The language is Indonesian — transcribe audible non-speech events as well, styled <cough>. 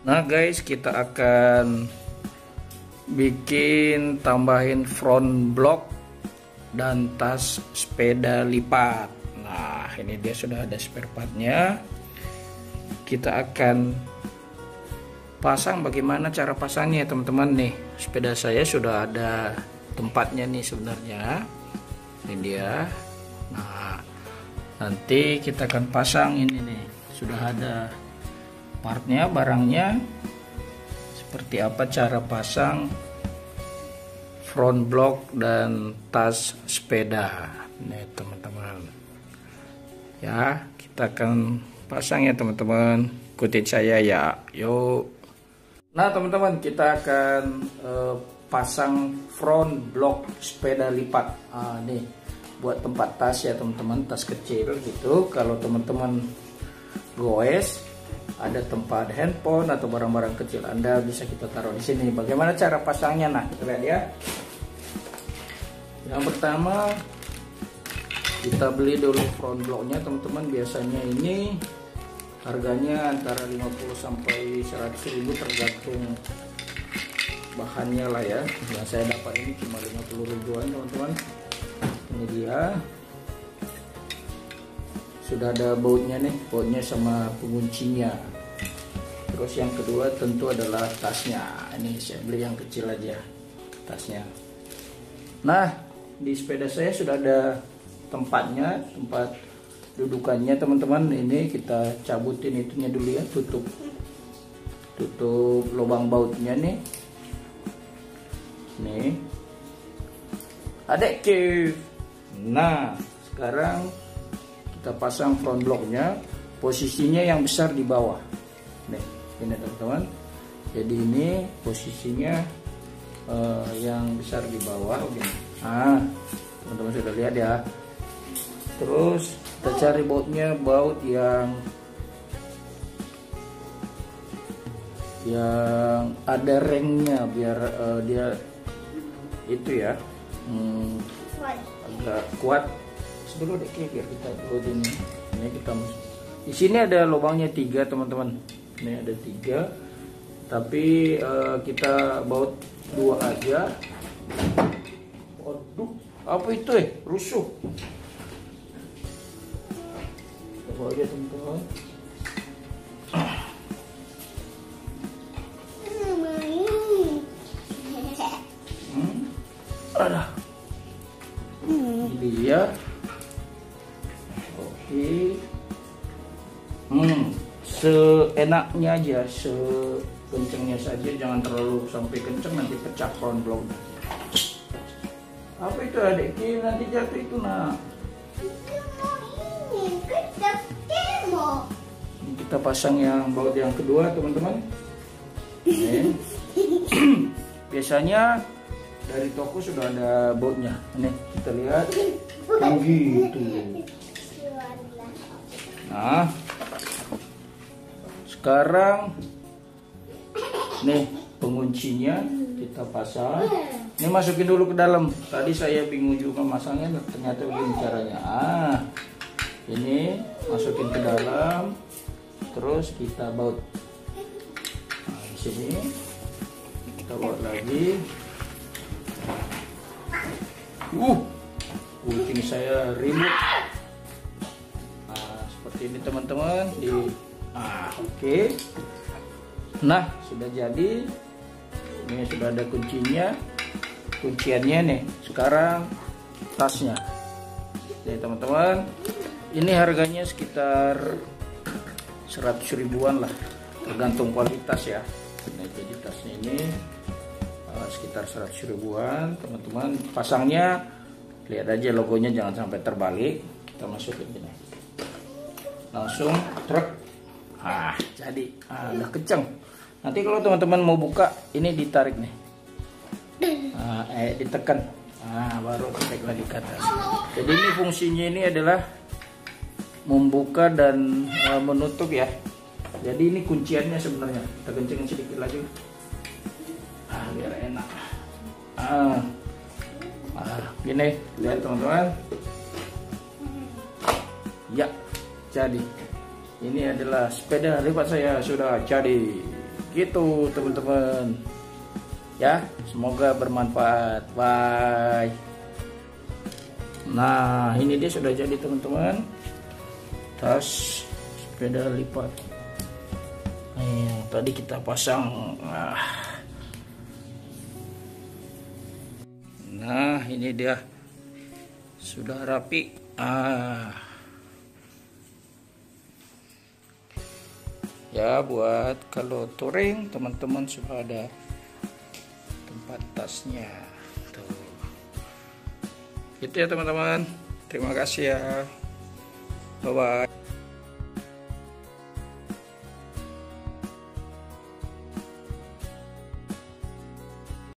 Nah guys kita akan bikin tambahin front block dan tas sepeda lipat. Nah ini dia sudah ada spare partnya. Kita akan pasang bagaimana cara pasangnya teman-teman. Nih sepeda saya sudah ada tempatnya nih sebenarnya. Ini dia. Nah nanti kita akan pasang ini nih. Sudah ada partnya barangnya seperti apa cara pasang front block dan tas sepeda. Nih teman-teman. Ya kita akan pasang ya teman-teman. Ikutin saya ya. Yuk. Nah teman-teman kita akan uh, pasang front block sepeda lipat. Ah, nih buat tempat tas ya teman-teman. Tas kecil gitu. Kalau teman-teman goes ada tempat handphone atau barang-barang kecil Anda bisa kita taruh di sini. Bagaimana cara pasangnya? Nah, kita lihat ya. Yang pertama kita beli dulu front blocknya teman-teman. Biasanya ini harganya antara 50 sampai 100 ribu tergantung bahannya lah ya. Yang saya dapat ini cuma 50 ribuan teman-teman. Ini dia sudah ada bautnya nih bautnya sama penguncinya. Terus yang kedua tentu adalah tasnya. Ini saya beli yang kecil aja tasnya. Nah di sepeda saya sudah ada tempatnya tempat dudukannya teman-teman. Ini kita cabutin itunya dulu ya tutup. Tutup lubang bautnya nih. Nih. Adek nah sekarang kita pasang front blocknya posisinya yang besar di bawah. Nih ini teman-teman. Jadi ini posisinya uh, yang besar di bawah begini. Ah teman-teman sudah lihat ya. Terus kita cari bautnya baut yang yang ada ringnya biar uh, dia itu ya. Hmm, agak kuat dulu deh biar kita loading ini. Kita di sini ada lubangnya tiga teman-teman. Ini ada tiga. Tapi uh, kita baut dua aja. Waduh apa itu eh? Rusuh. Kita bawa aja teman-teman. Hmm? ada. Ini dia hmm seenaknya aja sekencengnya saja jangan terlalu sampai kenceng nanti pecah front blow apa itu adik nanti jatuh itu nak. Ini kita pasang yang baut yang kedua teman-teman. <clears throat> Biasanya dari toko sudah ada bautnya. Ini kita lihat. Tinggi itu nah. Sekarang nih penguncinya kita pasang. Ini masukin dulu ke dalam. Tadi saya bingung juga masangnya ternyata begini caranya. Ah ini masukin ke dalam terus kita baut. Nah, di sini kita baut lagi. Uh kucing saya ribut ini teman-teman di ah oke. Okay. nah sudah jadi. Ini sudah ada kuncinya. Kunciannya nih sekarang tasnya. Jadi teman-teman ini harganya sekitar 100 ribuan lah. Tergantung kualitas ya. Nah, jadi tasnya ini uh, sekitar 100 ribuan. Teman-teman pasangnya lihat aja logonya jangan sampai terbalik. Kita masukin ini langsung truk. Ah. Jadi ah, udah kenceng. Nanti kalau teman-teman mau buka ini ditarik nih. Ah, eh ditekan. Ah baru tarik lagi ke atas. Jadi ini fungsinya ini adalah membuka dan uh, menutup ya. Jadi ini kunciannya sebenarnya. Kita kencengin sedikit lagi. Ah biar enak. Ah, ah gini. Lihat teman-teman. Ya jadi ini adalah sepeda lipat saya sudah jadi. Gitu teman-teman. Ya semoga bermanfaat. Bye. Nah ini dia sudah jadi teman-teman. Tas sepeda lipat. Nih tadi kita pasang. Nah, nah ini dia. Sudah rapi. Ah ya buat kalau touring teman-teman sudah ada tempat tasnya. Tuh. Gitu ya teman-teman. Terima kasih ya. Bye bye